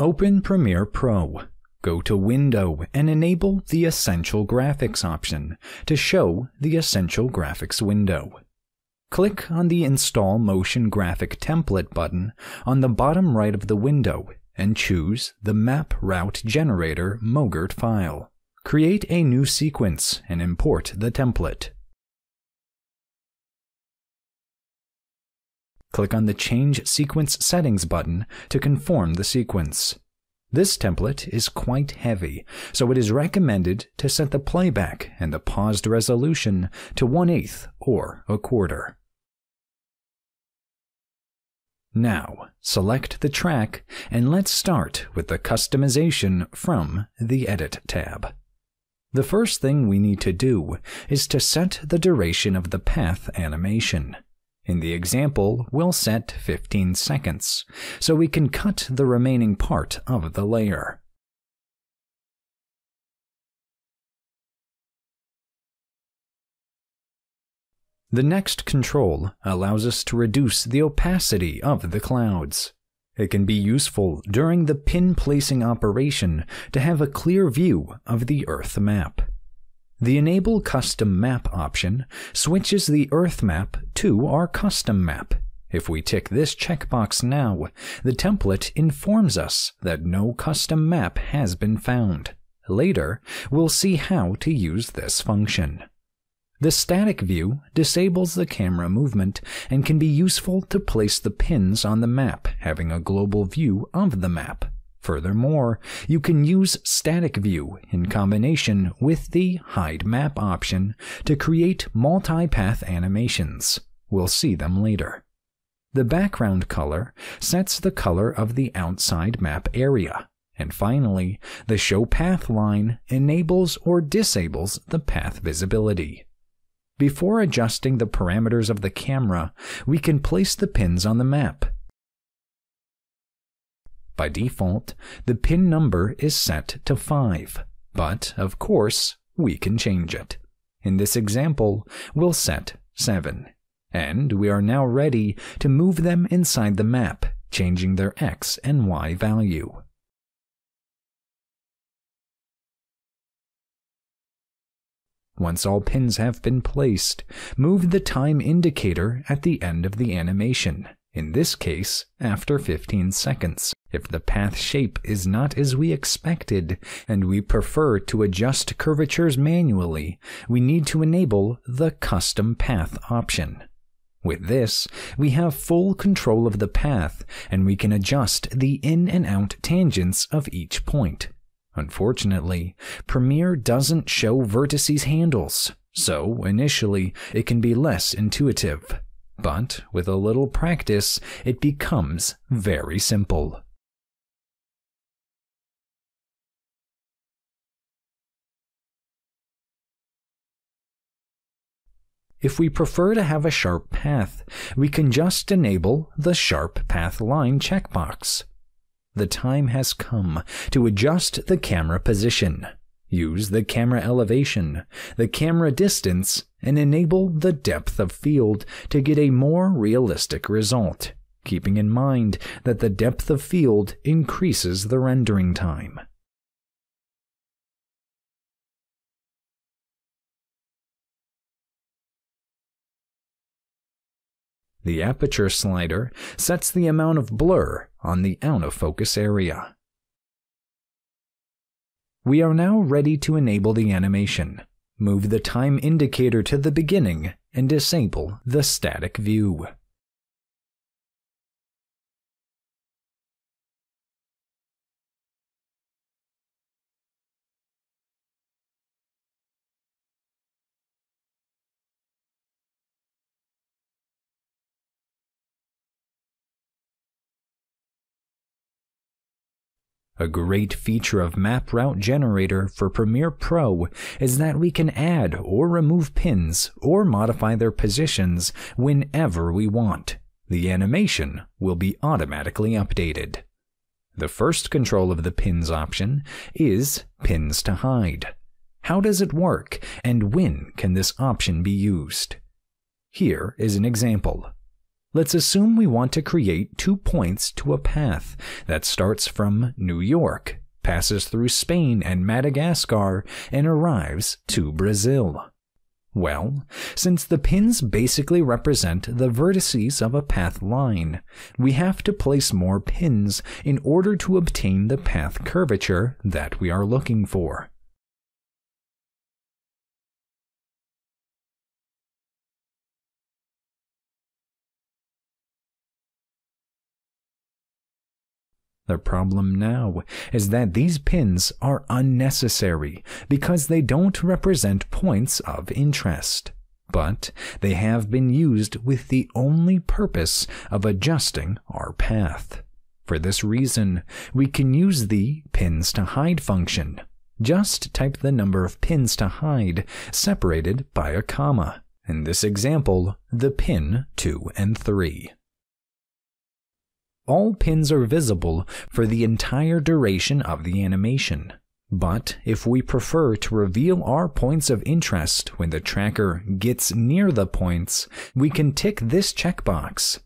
Open Premiere Pro. Go to Window and enable the Essential Graphics option to show the Essential Graphics window. Click on the Install Motion Graphic Template button on the bottom right of the window and choose the Map Route Generator mogrt file. Create a new sequence and import the template. Click on the Change Sequence Settings button to conform the sequence. This template is quite heavy, so it is recommended to set the playback and the paused resolution to 1 8 or a quarter. Now, select the track and let's start with the customization from the Edit tab. The first thing we need to do is to set the duration of the path animation. In the example, we'll set 15 seconds, so we can cut the remaining part of the layer. The next control allows us to reduce the opacity of the clouds. It can be useful during the pin placing operation to have a clear view of the Earth map. The Enable Custom Map option switches the Earth map to our custom map. If we tick this checkbox now, the template informs us that no custom map has been found. Later, we'll see how to use this function. The static view disables the camera movement and can be useful to place the pins on the map, having a global view of the map. Furthermore, you can use static view in combination with the hide map option to create multi-path animations. We'll see them later. The background color sets the color of the outside map area. And finally, the show path line enables or disables the path visibility. Before adjusting the parameters of the camera, we can place the pins on the map. By default, the pin number is set to 5, but of course, we can change it. In this example, we'll set 7. And we are now ready to move them inside the map, changing their x and y value. Once all pins have been placed, move the time indicator at the end of the animation, in this case, after 15 seconds. If the path shape is not as we expected, and we prefer to adjust curvatures manually, we need to enable the Custom Path option. With this, we have full control of the path, and we can adjust the in and out tangents of each point. Unfortunately, Premiere doesn't show vertices handles, so initially it can be less intuitive. But with a little practice, it becomes very simple. If we prefer to have a sharp path, we can just enable the Sharp Path Line checkbox the time has come to adjust the camera position. Use the camera elevation, the camera distance, and enable the depth of field to get a more realistic result, keeping in mind that the depth of field increases the rendering time. The aperture slider sets the amount of blur on the out of focus area. We are now ready to enable the animation. Move the time indicator to the beginning and disable the static view. A great feature of Map Route Generator for Premiere Pro is that we can add or remove pins or modify their positions whenever we want. The animation will be automatically updated. The first control of the pins option is pins to hide. How does it work and when can this option be used? Here is an example. Let's assume we want to create two points to a path that starts from New York, passes through Spain and Madagascar, and arrives to Brazil. Well, since the pins basically represent the vertices of a path line, we have to place more pins in order to obtain the path curvature that we are looking for. The problem now is that these pins are unnecessary because they don't represent points of interest, but they have been used with the only purpose of adjusting our path. For this reason, we can use the pins to hide function. Just type the number of pins to hide separated by a comma. In this example, the pin 2 and 3 all pins are visible for the entire duration of the animation. But if we prefer to reveal our points of interest when the tracker gets near the points, we can tick this checkbox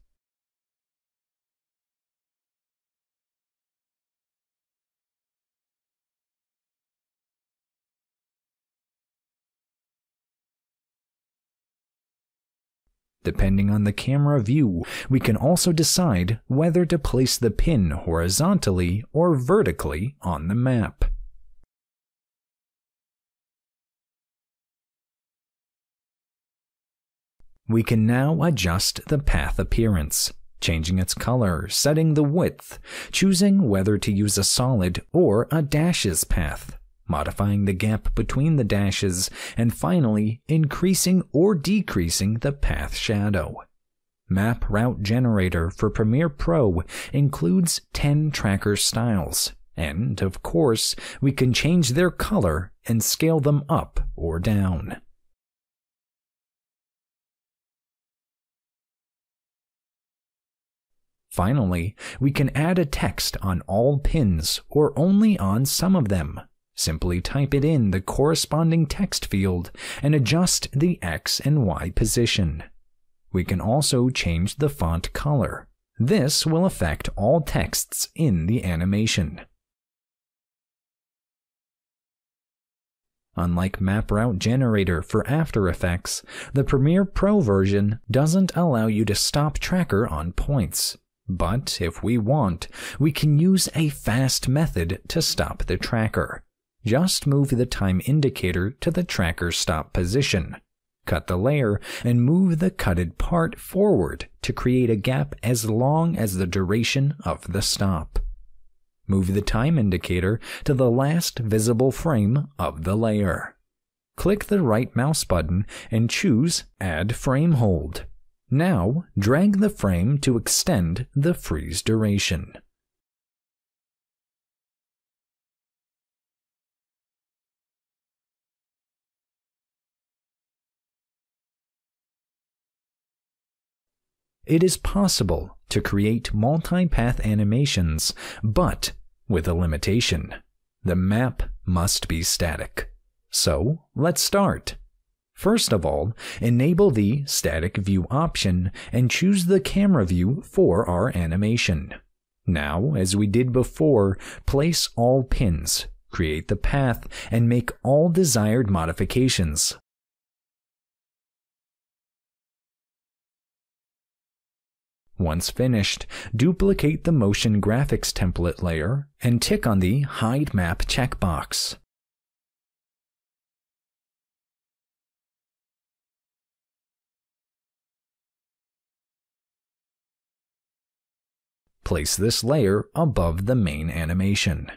Depending on the camera view, we can also decide whether to place the pin horizontally or vertically on the map. We can now adjust the path appearance, changing its color, setting the width, choosing whether to use a solid or a dashes path modifying the gap between the dashes, and finally increasing or decreasing the path shadow. Map Route Generator for Premiere Pro includes 10 tracker styles, and of course, we can change their color and scale them up or down. Finally, we can add a text on all pins or only on some of them Simply type it in the corresponding text field and adjust the X and Y position. We can also change the font color. This will affect all texts in the animation. Unlike Map Route Generator for After Effects, the Premiere Pro version doesn't allow you to stop tracker on points. But if we want, we can use a fast method to stop the tracker. Just move the time indicator to the tracker stop position. Cut the layer and move the cutted part forward to create a gap as long as the duration of the stop. Move the time indicator to the last visible frame of the layer. Click the right mouse button and choose Add Frame Hold. Now, drag the frame to extend the freeze duration. It is possible to create multipath animations, but with a limitation. The map must be static. So let's start. First of all, enable the static view option and choose the camera view for our animation. Now, as we did before, place all pins, create the path, and make all desired modifications Once finished, duplicate the Motion Graphics template layer and tick on the Hide Map checkbox. Place this layer above the main animation.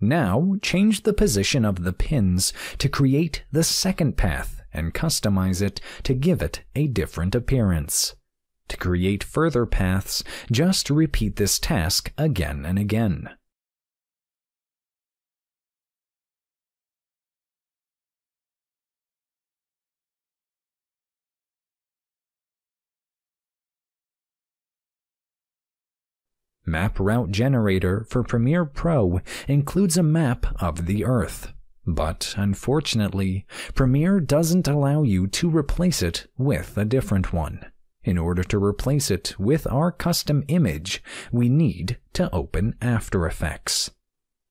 Now, change the position of the pins to create the second path and customize it to give it a different appearance. To create further paths, just repeat this task again and again. Map Route Generator for Premiere Pro includes a map of the Earth, but unfortunately, Premiere doesn't allow you to replace it with a different one. In order to replace it with our custom image, we need to open After Effects.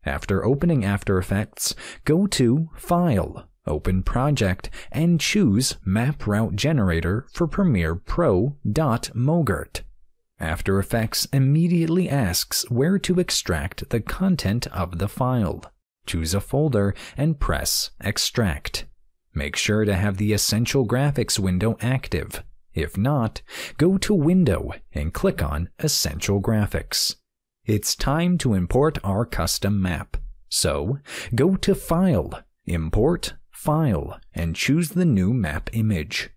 After opening After Effects, go to File, Open Project, and choose Map Route Generator for Premiere Pro. mogrt. After Effects immediately asks where to extract the content of the file. Choose a folder and press Extract. Make sure to have the Essential Graphics window active. If not, go to Window and click on Essential Graphics. It's time to import our custom map. So, go to File, Import, File, and choose the new map image.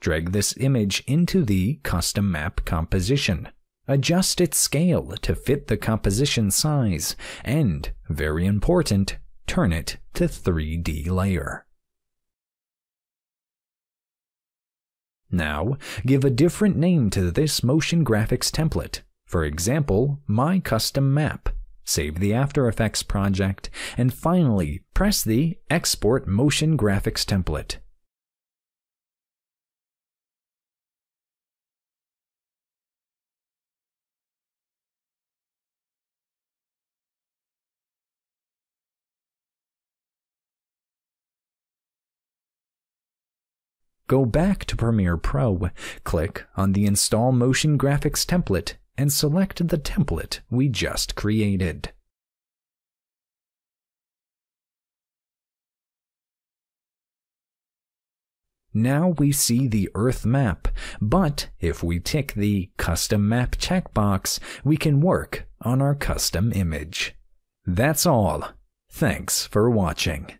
Drag this image into the Custom Map composition. Adjust its scale to fit the composition size, and, very important, turn it to 3D layer. Now, give a different name to this motion graphics template. For example, My Custom Map. Save the After Effects project, and finally, press the Export Motion Graphics template. Go back to Premiere Pro, click on the Install Motion Graphics template, and select the template we just created. Now we see the Earth map, but if we tick the Custom Map checkbox, we can work on our custom image. That's all. Thanks for watching.